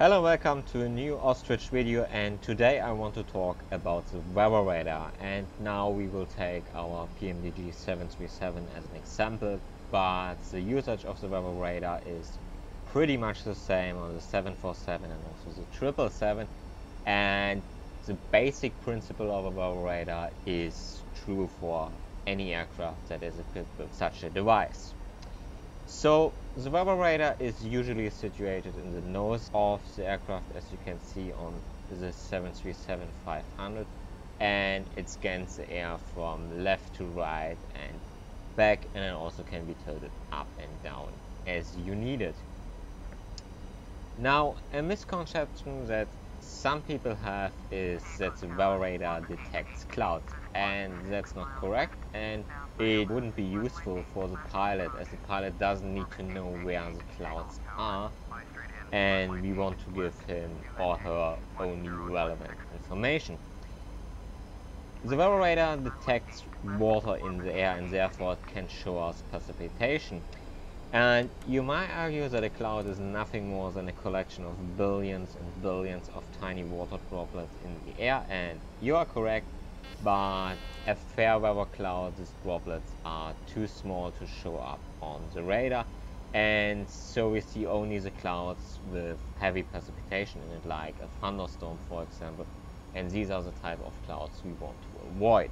Hello welcome to a new Ostrich video and today I want to talk about the weather radar and now we will take our PMDG 737 as an example but the usage of the weather radar is pretty much the same on the 747 and also the 777 and the basic principle of a weather radar is true for any aircraft that is equipped with such a device. So the radar is usually situated in the nose of the aircraft as you can see on the 737-500 and it scans the air from left to right and back and it also can be tilted up and down as you need it. Now a misconception that some people have is that the weather radar detects clouds and that's not correct and it wouldn't be useful for the pilot as the pilot doesn't need to know where the clouds are and we want to give him or her only relevant information. The weather radar detects water in the air and therefore it can show us precipitation. And you might argue that a cloud is nothing more than a collection of billions and billions of tiny water droplets in the air. And you are correct but a fair weather cloud these droplets are too small to show up on the radar. And so we see only the clouds with heavy precipitation in it like a thunderstorm for example. And these are the type of clouds we want to avoid.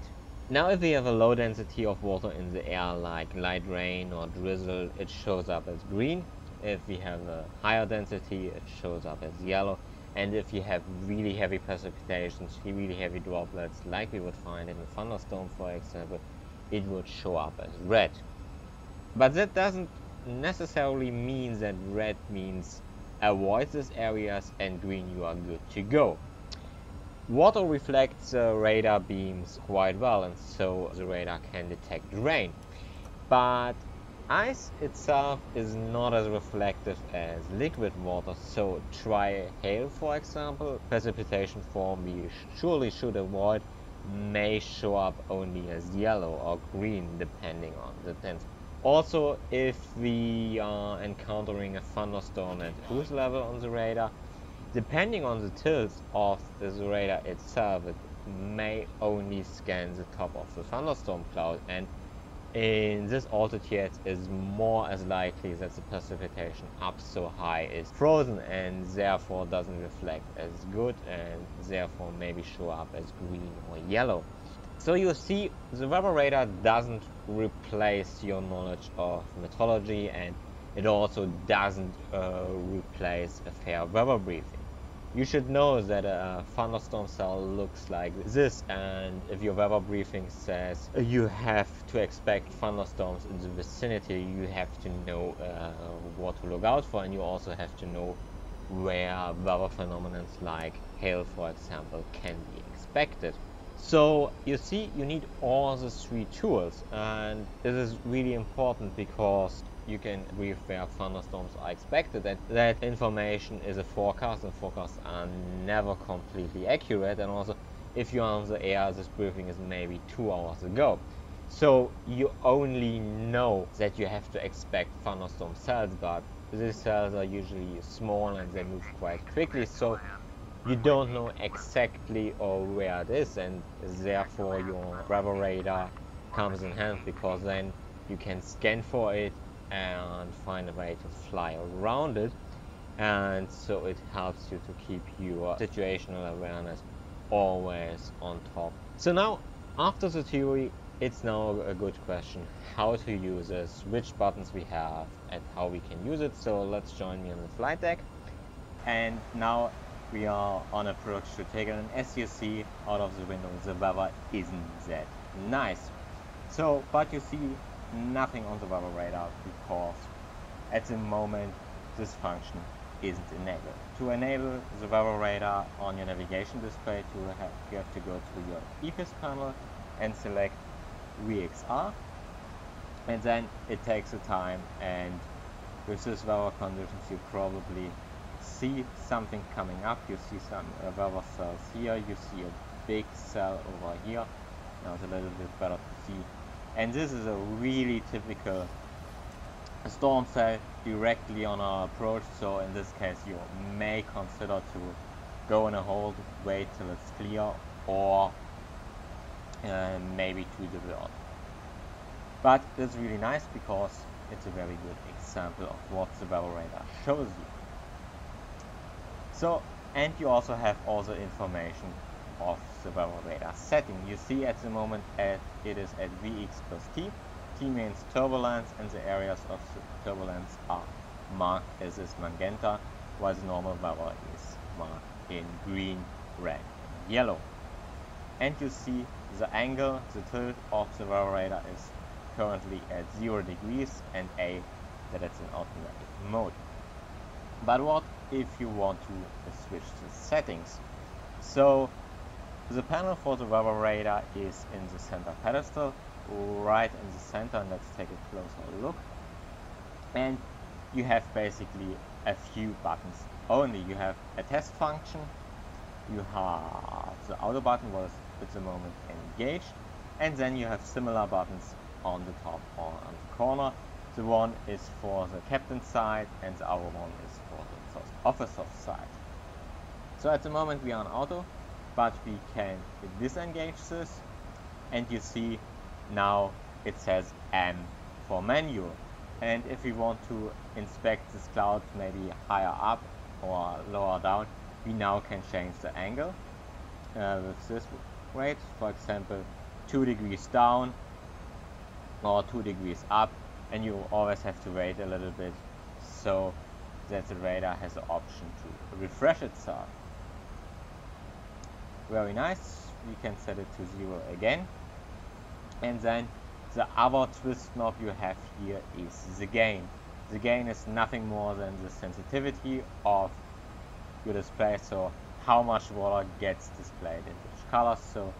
Now if we have a low density of water in the air like light rain or drizzle it shows up as green. If we have a higher density it shows up as yellow and if you have really heavy precipitations, really heavy droplets, like we would find in a thunderstorm for example, it would show up as red. But that doesn't necessarily mean that red means avoid these areas and green you are good to go. Water reflects the radar beams quite well and so the radar can detect rain. But Ice itself is not as reflective as liquid water, so try hail for example. Precipitation form we surely should avoid may show up only as yellow or green depending on the density. Also, if we are encountering a thunderstorm at cruise level on the radar, depending on the tilt of the radar itself, it may only scan the top of the thunderstorm cloud and in this altitude it is more as likely that the precipitation up so high is frozen and therefore doesn't reflect as good and therefore maybe show up as green or yellow. So you see the weather radar doesn't replace your knowledge of meteorology and it also doesn't uh, replace a fair weather briefing you should know that a thunderstorm cell looks like this and if your weather briefing says you have to expect thunderstorms in the vicinity you have to know uh, what to look out for and you also have to know where weather phenomena like hail for example can be expected. So you see you need all the three tools and this is really important because you can brief where thunderstorms. Are expected and that information is a forecast and forecasts are never completely accurate. And also if you're on the air this briefing is maybe two hours ago. So you only know that you have to expect thunderstorm cells but these cells are usually small and they move quite quickly. So you don't know exactly or where it is and therefore your weather radar comes in hand because then you can scan for it and find a way to fly around it and so it helps you to keep your situational awareness always on top. So now after the theory it's now a good question how to use this, which buttons we have and how we can use it. So let's join me on the flight deck and now we are on approach to take you see out of the window the weather isn't that nice. So but you see nothing on the weather radar because at the moment this function isn't enabled. To enable the weather radar on your navigation display you have, you have to go to your EFIS panel and select WXR and then it takes a time and with this weather conditions you probably see something coming up. You see some uh, cells here. You see a big cell over here. Now it's a little bit better to see and this is a really typical storm cell directly on our approach so in this case you may consider to go in a hold wait till it's clear or uh, maybe to the divert but it's really nice because it's a very good example of what the weather radar shows you. So and you also have all the information of the weather radar setting you see at the moment at it is at wx plus t T means turbulence and the areas of turbulence are marked as is magenta, while the normal weather is marked in green, red, and yellow. And you see the angle, the tilt of the weather radar is currently at 0 degrees and A that it's in automatic mode. But what if you want to switch the settings? So the panel for the weather radar is in the center pedestal right in the center. Let's take a closer look. And you have basically a few buttons. Only you have a test function. You have the auto button was at the moment engaged. And then you have similar buttons on the top or on the corner. The one is for the captain side and the other one is for the first officer side. So at the moment we are on auto but we can disengage this and you see now it says M for menu. And if we want to inspect this cloud maybe higher up or lower down we now can change the angle uh, with this rate. For example 2 degrees down or 2 degrees up and you always have to wait a little bit. So that the radar has the option to refresh itself very nice we can set it to 0 again and then the other twist knob you have here is the gain. The gain is nothing more than the sensitivity of your display, so how much water gets displayed in which color. So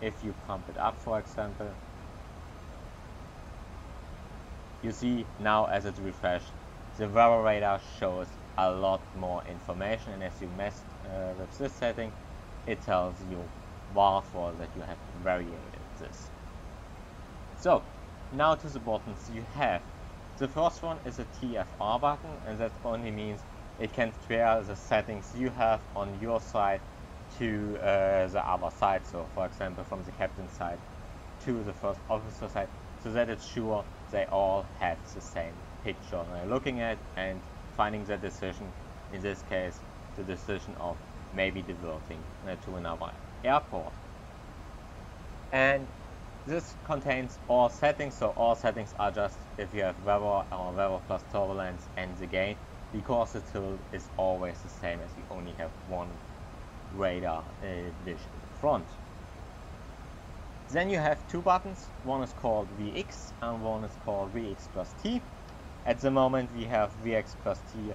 if you pump it up, for example, you see now as it's refreshed, the weather radar shows a lot more information and as you mess uh, with this setting, it tells you therefore that you have variated this. So, now to the buttons you have. The first one is a TFR button and that only means it can transfer the settings you have on your side to uh, the other side. So for example from the captain side to the first officer side so that it's sure they all have the same picture they're looking at and finding the decision, in this case the decision of maybe diverting uh, to another airport. And this contains all settings, so all settings are just if you have weather or weather plus turbulence and the gain, because the tilt is always the same as you only have one radar uh, dish front. Then you have two buttons, one is called WX and one is called WX plus T. At the moment we have WX plus T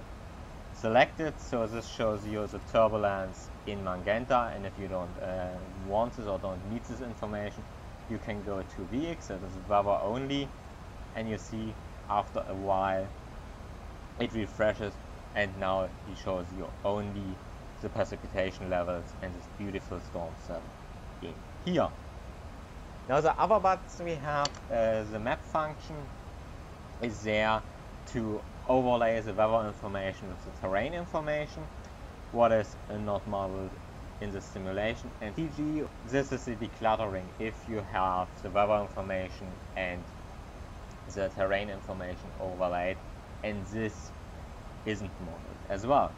selected, so this shows you the turbulence in magenta and if you don't uh, want this or don't need this information, you can go to WX, that is weather only, and you see after a while it refreshes and now it shows you only the precipitation levels and this beautiful storm cell in here. Now the other buttons we have, uh, the map function is there to overlay the weather information with the terrain information, what is not modeled in the simulation? And TG this is the decluttering. If you have the weather information and the terrain information overlaid and this isn't modeled as well.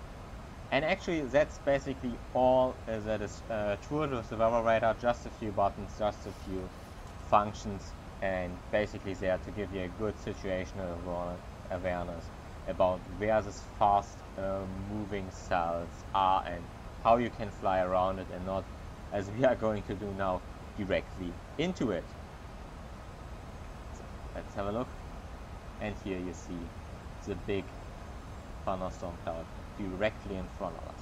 And actually that's basically all uh, that is uh, true with the weather radar. Just a few buttons just a few functions and basically there to give you a good situational awareness about where these fast uh, moving cells are and how you can fly around it and not, as we are going to do now, directly into it. So let's have a look. And here you see the big thunderstorm cloud directly in front of us.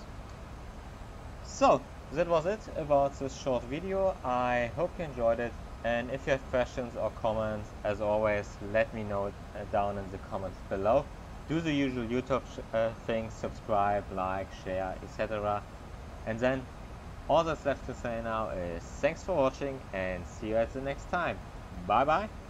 So, that was it about this short video. I hope you enjoyed it. And if you have questions or comments, as always, let me know uh, down in the comments below. Do the usual YouTube uh, things, subscribe, like, share, etc. And then all that's left to say now is thanks for watching and see you at the next time. Bye bye.